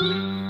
inside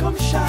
come shining.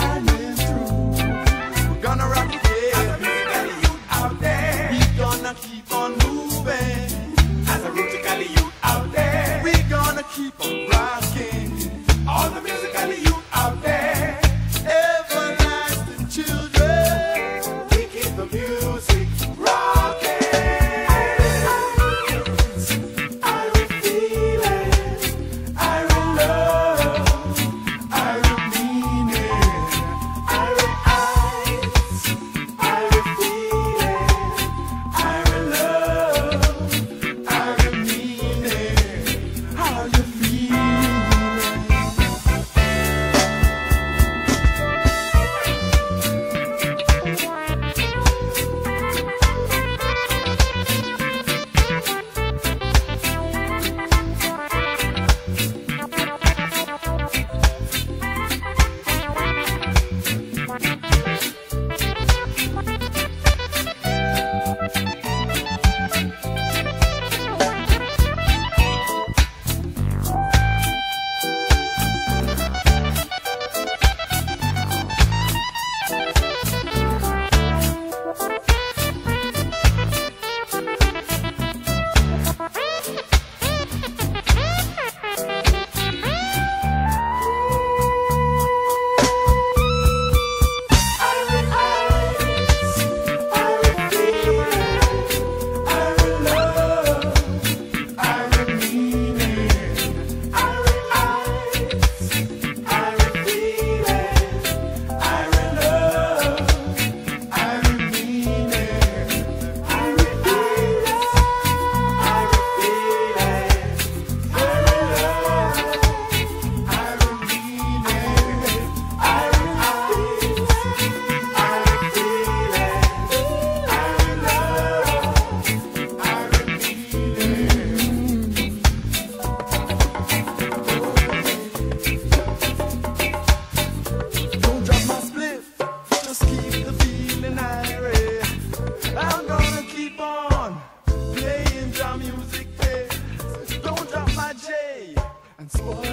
music. Don't drop my J and spoil.